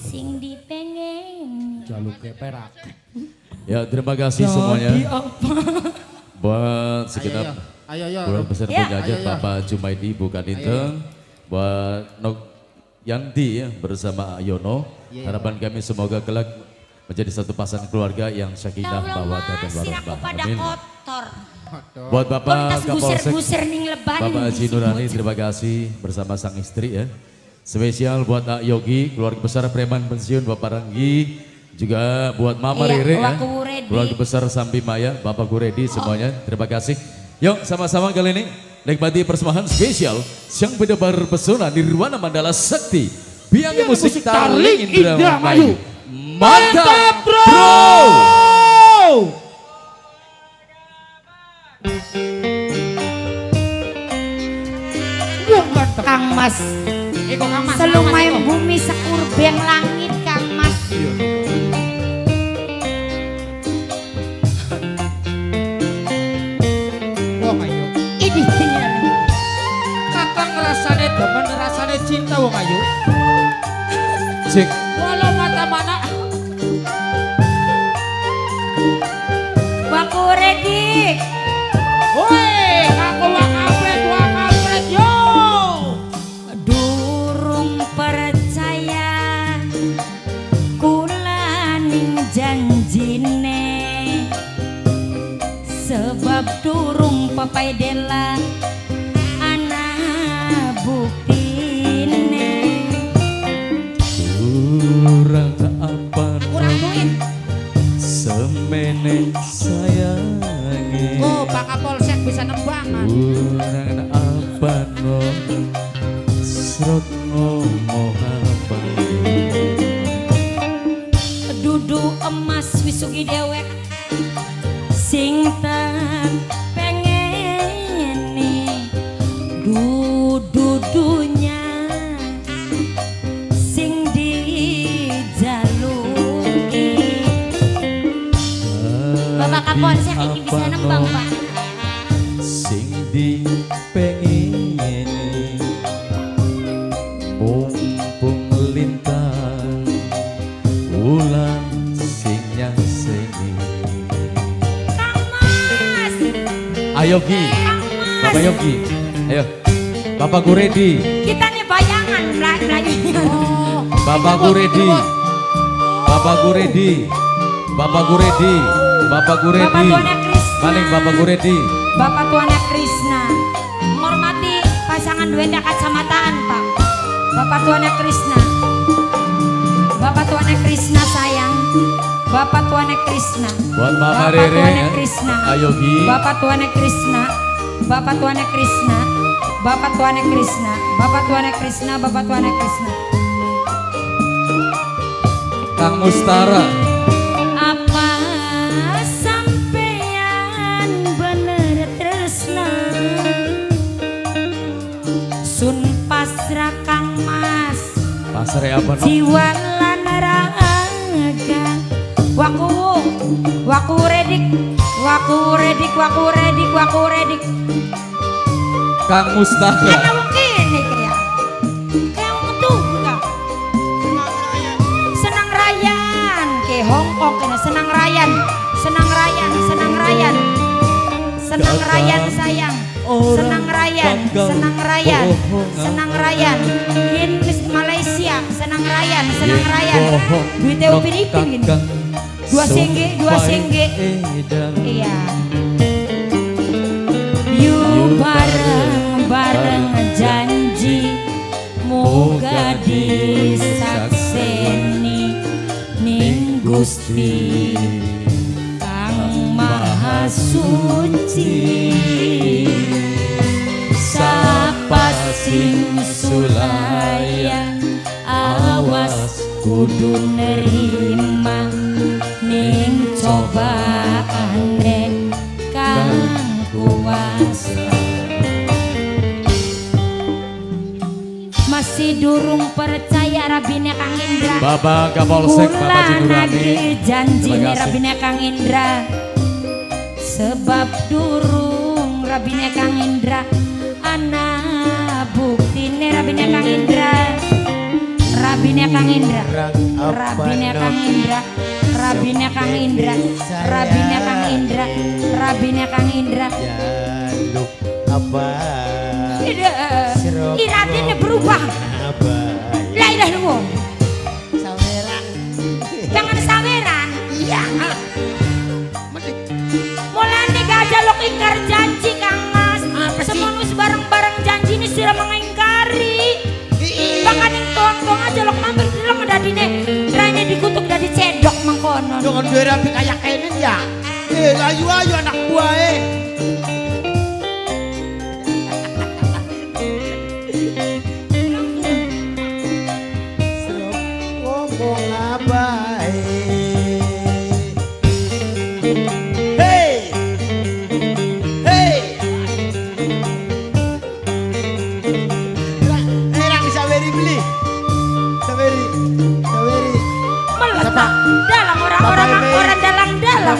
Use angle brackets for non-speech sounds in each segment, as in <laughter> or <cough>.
Sing dipengen. Jaluk ke perak. Ya terima kasih semuanya buat segenap Ayo, ayo. buat besar Ya. penjaja Ayo, ayo. Bapak Jumaidi Bukan Inteng, buat Nok Yanti ya, bersama Yono. Iya, Harapan kami semoga kelak menjadi satu pasangan keluarga yang Ya sakinah Allah mawaddah dan warahmah. pada Amin. kotor. Buat Bapak Kapolsek guser-guser ning leban. Bapak Haji Nurani terima kasih bersama sang istri ya. Spesial buat Ak Yogi, keluarga besar preman pensiun Bapak Ranggi, juga buat Mama Iya, Rere ya. Keluarga besar Sambi Maya, Bapak Guredi semuanya, terima kasih. Yuk sama-sama kali ini nikmati persembahan spesial Sang Bedabar Pesona Nirwana Mandala Sakti. Biang musik Tarling Indra Mayu. Mantap bro! Iko Kang Mas. Selumai bumi sekurbeng langit Kang Mas. Wong ayo. Ini Kakang rasane demen rasane cinta wong ayo. Cek, Walau mata mana Waku ready. Dela ana buktine kurang tak apa Kurang duit. semene sayangi. Oh, Pak Kapolsek bisa nembangan. Kurang apa no Serot ngomong apa dudu emas wisugi dewek Kapolsek ini bisa nembang Pak. Sing dipengini Mumpung lintang Bulan sing nyaseni Kang Mas. Ayo Ki. Mas. Bapak Yogi Ayo. Bapak Guredi kita nih bayangan lagi Bapak Guredi Bapak Guredi Bapak Guredi Bapak Guredi Bapak Tuannya Krishna Maling Bapak Guredi Bapak Tuannya Krishna menghormati pasangan duetnya kacamataan Pak Bapak Tuannya Krishna Bapak Tuannya Krishna sayang Bapak Tuannya Krishna Buat Mama Bapak Rere Tuannya ya. Krishna Ayo Ki Bapak Tuannya Krishna Bapak Tuannya Krishna Bapak Tuannya Krishna Bapak Tuannya Krishna Bapak Tuannya Krishna Kang Mustara Jiwa lan raga Waku Waku redik Waku redik Waku redik Waku redik. Kang Mustara Karena mungkin nih kayak Kayak tuh enggak Senang rayan ke Hongkong kena senang rayan Senang rayan Senang rayan Senang rayan sayang. Senang rayan Senang rayan Senang rayan Senang rayan Senang rayan Duitnya upin ipin. gini Dua sengge Dua sengge. Iya. Yuk bareng-bareng janji Moga disakseni. Ning Gusti Kang Maha Suci. Sapa sing sulayan Awas kudu nerima Ning cobaan den Kang kuasa Masih durung percaya Rabine Kang Indra. Bapak Kapolsek Bapak Jinurani janji. Rabine Kang Indra. Sebab durung Rabine Kang Indra Rabine no? Kang Indra. Rabine Kang Indra. Rabine Kang Indra. Rabine Kang Indra. Jaluk apa? Iradene berubah. Apa? La ilaha illallah. Saweran. Jangan saweran. Iya. Mulane gak jaluk ingkar janji Kang Mas. Semono bareng-bareng janji ini sudah mengingkari. Jangan duwe rapi kayak kenen ya. Eh, ayu ayu anak buah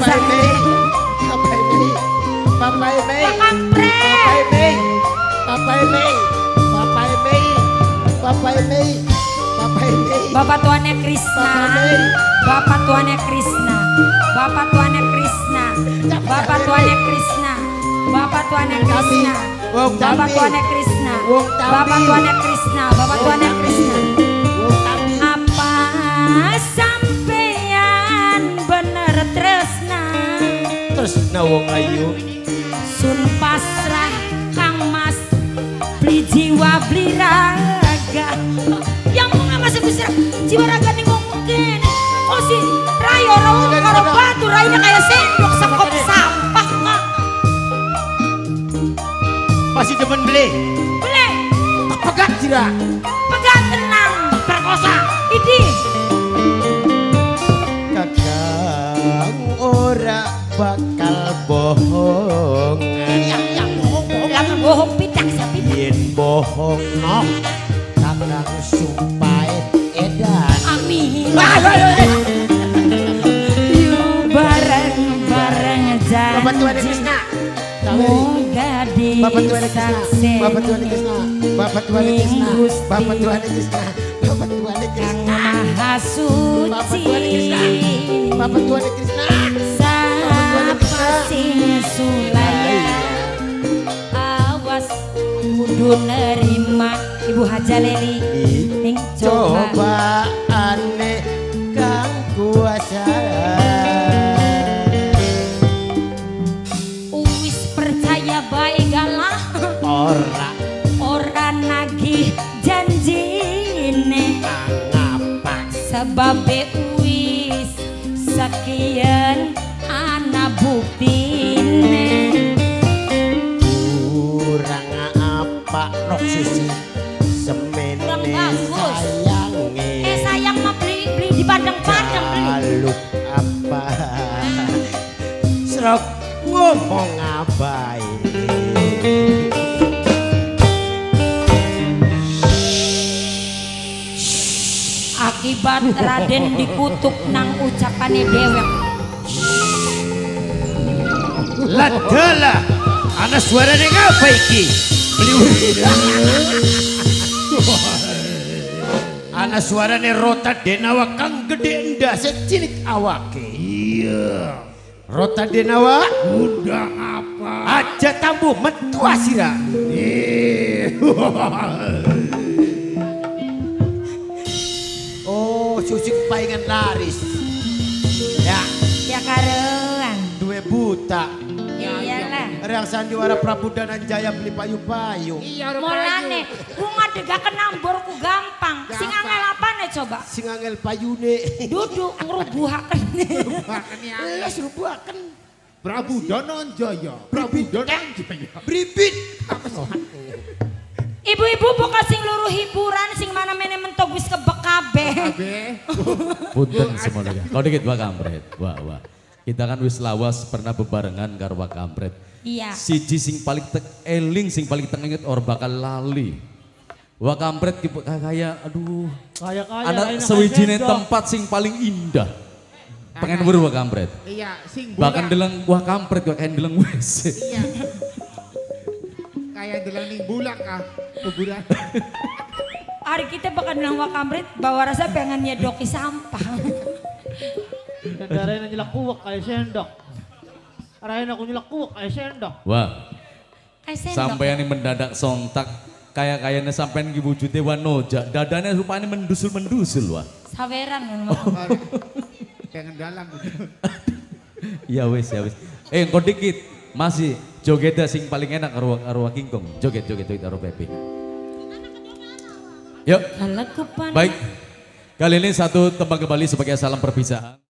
sana. Mei. Papai Mei. Papai Mei. Pak Kampret. Papai Mei. Papai Mei. Papai Mei. Papai Mei. Papai Mei. Bapak tuannya Krishna. Bapak. Bapak tuannya Krishna. Bapak tuannya Krishna. Bapak tuannya Krishna. Bapak tuannya Krishna. Bapak tuannya Krishna. Bapak tuannya Krishna. Bapak tuannya Krishna. Apa Terus na wong ayu. Sun pasrah Kang Mas. Beli jiwa beli raga. Yang mau masih bisa Jiwa raga nih gini. Oh si Rayo rawon kalau batu. Raynya kayak sendok sekop sampah nggak Masih demen beli. Beli. Pegat tidak. Pegang tenang. Perkosa. Idi bakal bohongan. Lagi bohong pitak siapa pitak Yen bohong no. Kakang supai edan. Amin Yuk Bapak Tuan janji Krisna. Moga Bapak Tuan Krisna. Bapak Tuan Krisna. Bapak Tuan Krisna. Bapak Tuan Krisna. Bapak Tuan Kang Krisna. Maha Bapak Suci Tuan Krisna. Bapak Krisna. Nerima Ibu Haja Leli Ning coba. Coba aneh kang kuasa. Uwis percaya baik galah. Ora. Ora nagih janjine. Ngapa. Sebab padang-padang beli Jaluk apa? Serok ngomong apa ini? Akibat Raden dikutuk nang ucapannya dewek Ladala, ana suaranya ngapa iki? <laughs> Ana suaranya rota denawa kang gede ndas cilik awake. Iya. Rota denawa udah apa? Aja tambu metu asira. oh, susik paingan laris. Ya, Ya karuan dua buta. Iyalah Reang sandiwara Prabu Dananjaya beli payu-payu. Iya Mulane bunga dega kenamborku gampang Sing angel apane coba Sing angel payune. Duduk ngerubuhaken Les rubuhaken. Prabu Dananjaya. Prabu Dananjaya. Bribit. Ibu-ibu buka sing luruh hiburan Sing mana mene mentok wis kebek kabeh Abe. Punten semono ya. Kau dikit Wak Kampret. Wah, wah. Kita kan wis lawas pernah bebarengan karo Wak Kampret. Iya Siji sing paling tek eling sing paling tengengit or bakal lali. Wak Kampret kayak aduh Kayak kaya anak sewijine tempat sing paling indah. Pengen weruh Wak Kampret. Iya, sing Bahkan bulan. deleng Wak Kampret kok kayak deleng WC. Iya. Kayak delang ning bulak ah. Kuburan. hari kita bakal bilang wakamrit bawa rasa pengen nyedoki sampah. Nandaray na nila kuwak kay sendok. Arahin ako nila kuwak kay sendok. Wah, Kayak sendok. sampai yang mendadak sontak kayak kayaknya sampean ki wujude wanoja, dadanya rupanya mendusul-mendusul wah. Saweran ngono. Pengen dalam. Iya wis, ya wis. Eh, engko dikit masih jogetnya sing paling enak karo karo kingkong. Joget joget joget karo Pepe. Yuk, baik. Kali ini satu tembang kembali sebagai salam perpisahan.